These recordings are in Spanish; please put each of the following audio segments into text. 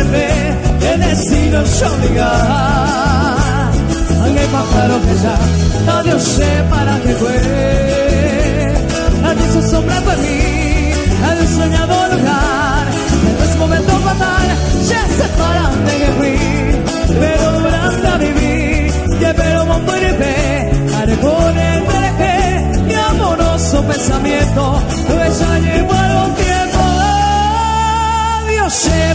a ver El destino es obligar Alguien pájaro que ya Adiós sé para que fue. Nadie se sombra por mí El soñado lugar En este momento fatal Ya se paran de que fui. Pero durante vivir Ya pero morir Haré con el que Mi amoroso pensamiento. Ella llevo algún tiempo. Dios sé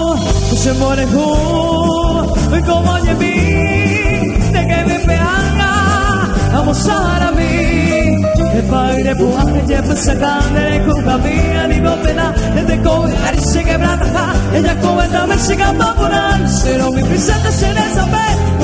Se muere go Como oye mi De que me peanga Vamos a mí. E padre puante je pesacane Con camina di bopena E de coi Arise quebrada Ella comenta me siga paporan Pero mi princesa se ne sabe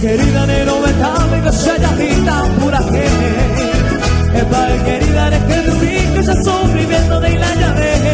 querida ne lo vetabe che c'è già vita pura che e vai querida ne che dormi che sta sopravvivendo dei la llave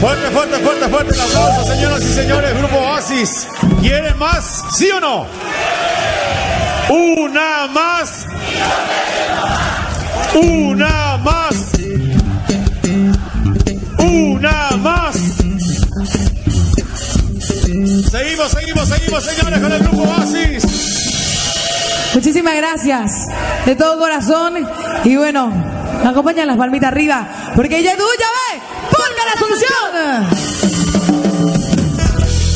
Fuerte, fuerte, fuerte, fuerte el aplauso, señoras y señores. Grupo Oasis, ¿quieren más? ¿Sí o no? Una más. Una más. Una más. Seguimos, seguimos, seguimos, señores, con el grupo Oasis todo corazón. Y bueno, acompañan las palmitas arriba, porque ella es tuya, ve, ponga la solución.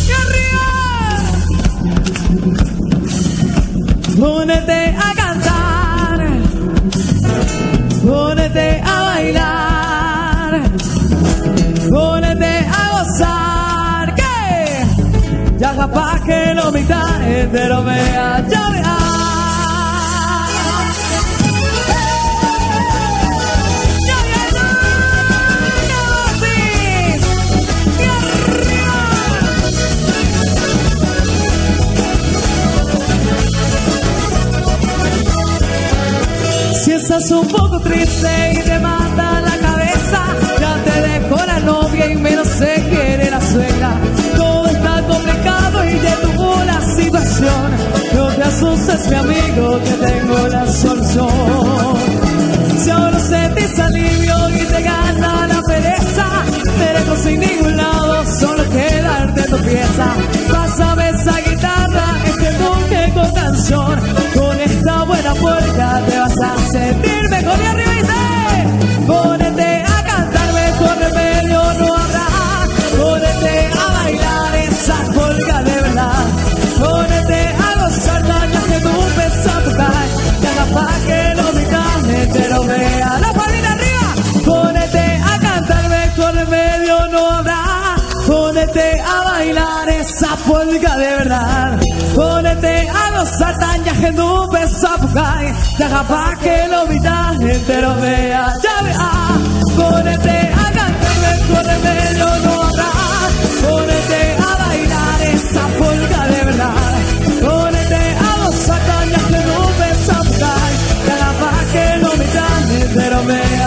¡Y arriba! Pónete a cantar, pónete a bailar, pónete a gozar, que ya capaz que lo mitad entero vea, ya estás un poco triste y te de verdad. Ponete a gozar tan ya que no pesa pukai Deja pa' que lo vida entero vea Ya vea Ponete a cantarme, poneme yo no habrá. Ponete a bailar esa polca de verdad. Ponete a gozar tan que no pesa pukai Deja pa' que lo vida entero vea.